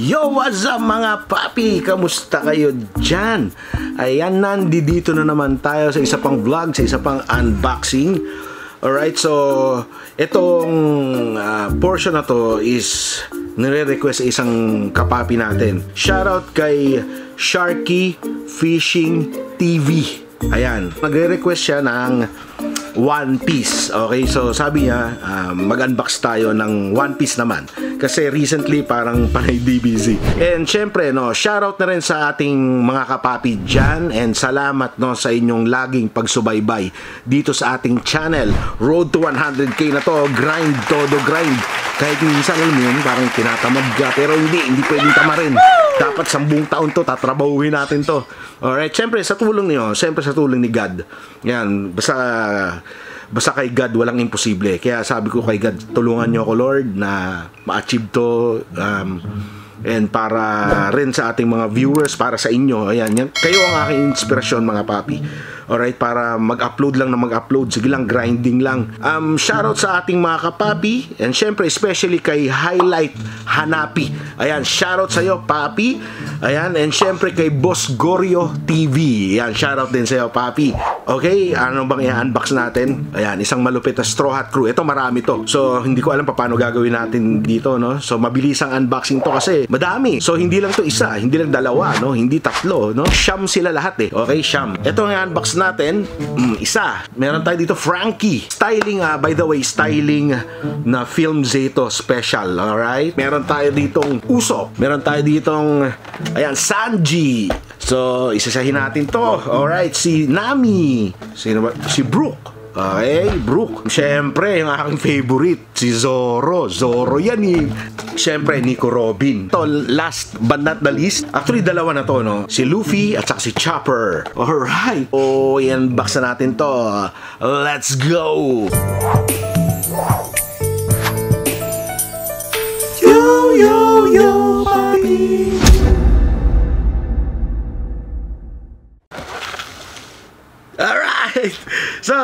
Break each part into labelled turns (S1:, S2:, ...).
S1: Yo, what's up mga papi? Kamusta kayo dyan? Ayan, nandito na naman tayo sa isa pang vlog, sa isa pang unboxing. Alright, so itong uh, portion na to is nire-request sa isang kapapi natin. Shoutout kay Sharky Fishing TV. Ayan, nagre-request siya ng One Piece. Okay, so sabi niya, uh, mag-unbox tayo ng One Piece naman. Kasi recently parang panay DBZ. And syempre, no, shoutout na rin sa ating mga kapapi dyan and salamat no sa inyong laging pagsubaybay dito sa ating channel. Road to 100k na to, grind, todo grind. Kahit minsan alam mo yun, parang tinatamad ka. Pero hindi, hindi pwedeng tamarin. Dapat sambung taon to, tatrabahuhin natin to. Alright, syempre sa tulong niyo, syempre sa tulong ni God. Yan, basta basta kay God walang imposible. Kaya sabi ko kay God, tulungan niyo ako Lord na ma-achieve to um, and para rin sa ating mga viewers, para sa inyo. Ayan, yan. Kayo ang aking inspirasyon mga papi. Alright, para mag-upload lang na mag-upload. Sige lang, grinding lang. Um, shoutout sa ating mga kapapi. And syempre, especially kay Highlight Hanapi. Ayan, shoutout sa iyo, papi. Ayan, and syempre kay Boss Gorio TV. Ayan, shoutout din sa iyo, papi. Okay, ano bang i-unbox natin? Ayan, isang malupit na Straw Hat Crew. Ito, marami to. So, hindi ko alam pa paano gagawin natin dito, no? So, mabilis ang unboxing to kasi madami. So, hindi lang to isa, hindi lang dalawa, no? Hindi tatlo, no? Siyam sila lahat eh. Okay, siyam. Ito ang unbox natin, mm, isa. Meron tayo dito Frankie. Styling, uh, by the way, styling na Film Zeto special, alright? Meron tayo ditong Usop. Meron tayo ditong, ayan, Sanji. So, isasahin natin to. Alright, si Nami. Sino ba? Si Brooke. Okay, Brooke. Siyempre, yung aking favorite, si Zoro. Zoro yan eh. Siyempre, Nico Robin. To, last but not the least, actually dalawa na to, no? Si Luffy at saka si Chopper. Alright. O, oh, yan, na natin to. Let's go! Yo, yo, yo, papi! So,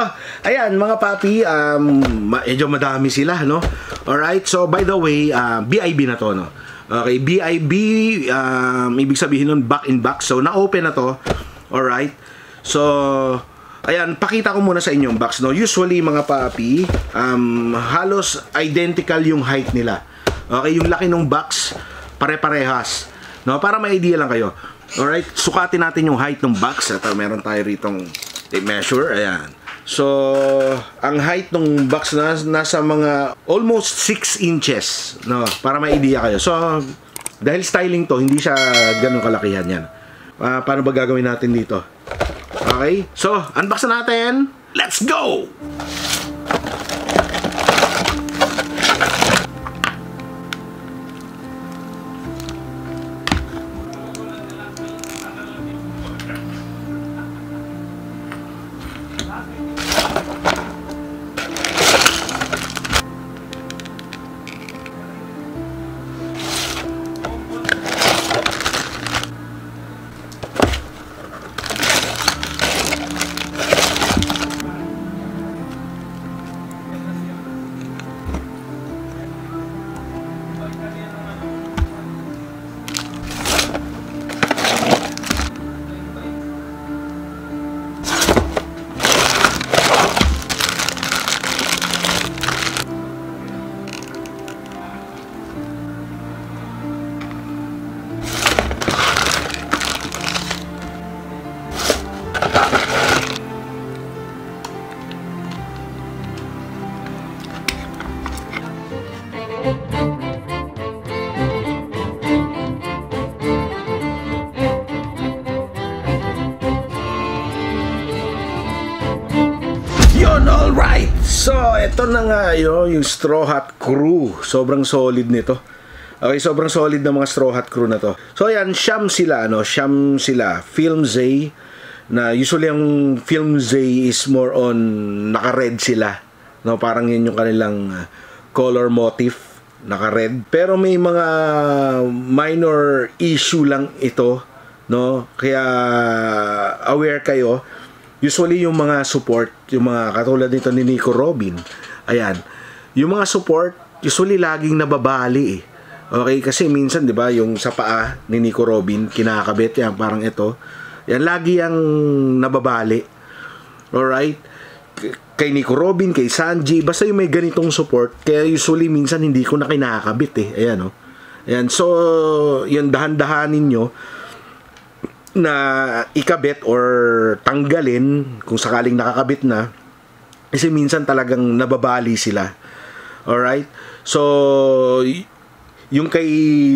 S1: ayan mga papi, um, medyo madami sila, no? Alright, so by the way, uh, BIB na to, no? Okay, BIB, um, ibig sabihin nun back in box. So, na-open na to. Alright. So, ayan, pakita ko muna sa inyo yung box, no? Usually, mga papi, um, halos identical yung height nila. Okay, yung laki ng box, pare-parehas. No? Para may idea lang kayo. Alright, sukatin natin yung height ng box. Ito, meron tayo ritong tape measure. Ayan. So, ang height ng box na nasa mga almost 6 inches, no, para may idea kayo. So, dahil styling to, hindi siya ganun kalakihan yan. Uh, paano ba gagawin natin dito? Okay? So, unbox na natin. Let's go! Ito na nga yo, yung Straw Hat Crew. Sobrang solid nito. Okay, sobrang solid ng mga Straw Hat Crew na to. So, ayan, Sham sila, no? Sham sila. Film Zay, na usually ang Film Zay is more on naka-red sila. No? Parang yun yung kanilang uh, color motif, naka-red. Pero may mga minor issue lang ito, no? Kaya aware kayo usually yung mga support, yung mga katulad nito ni Nico Robin, ayan, yung mga support, usually laging nababali eh. Okay, kasi minsan 'di ba, yung sa paa ni Nico Robin, kinakabit yan parang ito. Yan lagi yang nababali. Alright? K- Kay Nico Robin, kay Sanji, basta yung may ganitong support, kaya usually minsan hindi ko na kinakabit eh. Ayan oh. Ayan, so yun dahan-dahanin nyo na ikabit or tanggalin kung sakaling nakakabit na kasi minsan talagang nababali sila. Alright? So, yung kay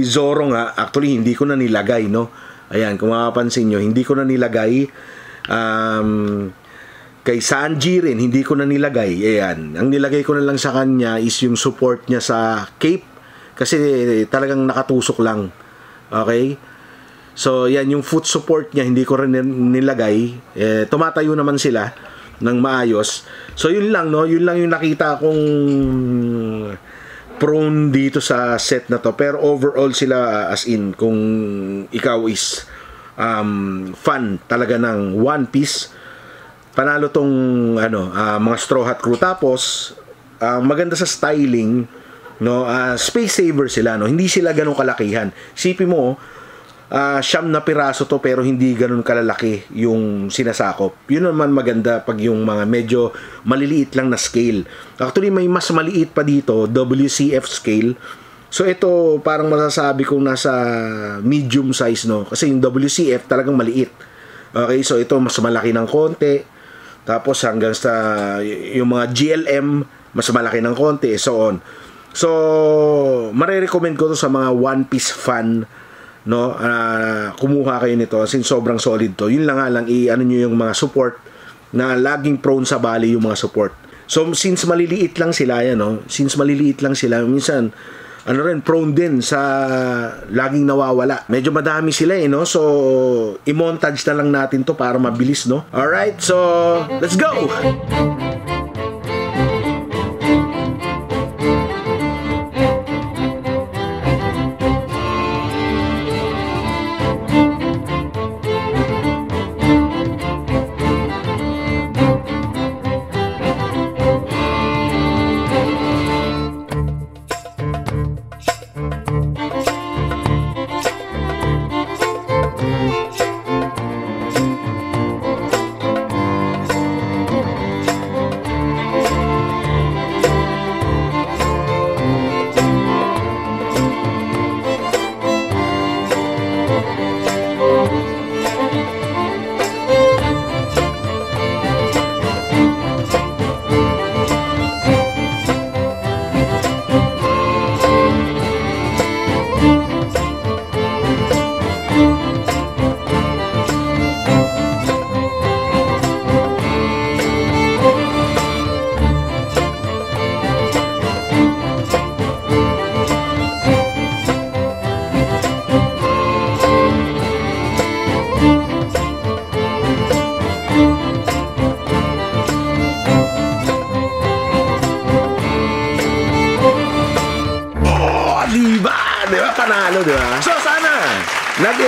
S1: Zoro nga, actually hindi ko na nilagay, no? Ayan, kung makapansin nyo, hindi ko na nilagay. Um, kay Sanji rin, hindi ko na nilagay. Ayan, ang nilagay ko na lang sa kanya is yung support niya sa cape kasi talagang nakatusok lang. Okay? So, yan, yung foot support niya, hindi ko rin nilagay. Eh, tumatayo naman sila ng maayos. So, yun lang, no? Yun lang yung nakita kong prone dito sa set na to. Pero overall sila, as in, kung ikaw is um, fan talaga ng One Piece, panalo tong ano, uh, mga Straw Hat Crew. Tapos, uh, maganda sa styling, no? Uh, space saver sila, no? Hindi sila ganong kalakihan. Sipi mo, uh, siyam na piraso to pero hindi ganun kalalaki yung sinasakop. Yun naman maganda pag yung mga medyo maliliit lang na scale. Actually may mas maliit pa dito, WCF scale. So ito parang masasabi kong nasa medium size no kasi yung WCF talagang maliit. Okay, so ito mas malaki ng konti. Tapos hanggang sa yung mga GLM mas malaki ng konti so on. So, mare-recommend ko to sa mga One Piece fan no uh, kumuha kayo nito since sobrang solid to. Yun lang nga lang i-ano nyo yung mga support na laging prone sa bali yung mga support. So since maliliit lang sila yan no? Since maliliit lang sila minsan ano rin prone din sa laging nawawala. Medyo madami sila eh no? So i-montage na lang natin to para mabilis no? Alright so let's go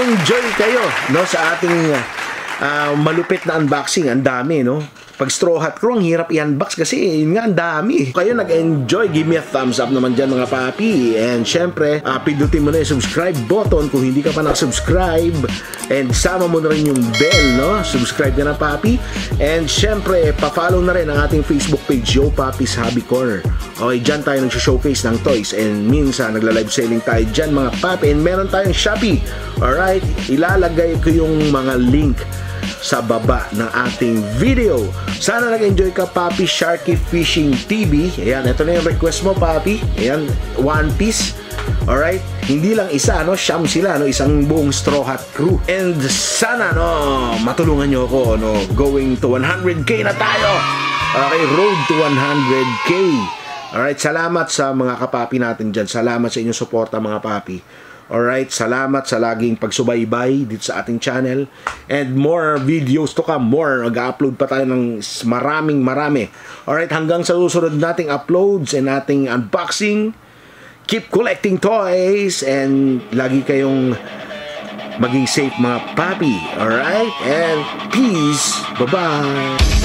S1: nag-enjoy kayo no, sa ating uh, malupit na unboxing. Ang dami, no? Pag Straw Hat Crew, ang hirap i-unbox kasi yun nga, ang dami. Kayo nag-enjoy, give me a thumbs up naman dyan mga papi. And syempre, uh, pindutin mo na yung subscribe button kung hindi ka pa nakasubscribe. And sama mo na rin yung bell, no? Subscribe ka na papi. And syempre, pa-follow na rin ang ating Facebook page, Yo Papi's Hobby Corner. Okay, dyan tayo nag-showcase ng toys. And minsan, nagla-live selling tayo dyan mga papi. And meron tayong Shopee. Alright, ilalagay ko yung mga link sa baba ng ating video. Sana nag-enjoy ka, Papi Sharky Fishing TV. Ayan, ito na yung request mo, Papi. Ayan, One Piece. Alright? Hindi lang isa, no? Siyam sila, no? Isang buong Straw Hat crew. And sana, no? Matulungan nyo ako, no? Going to 100k na tayo! Okay, road to 100k. Alright, salamat sa mga kapapi natin dyan. Salamat sa inyong suporta, mga papi. Alright, salamat sa laging pagsubaybay dito sa ating channel. And more videos to come, more. Mag-upload pa tayo ng maraming marami. Alright, hanggang sa susunod nating uploads and ating unboxing. Keep collecting toys and lagi kayong maging safe mga papi. Alright? And peace. Bye-bye.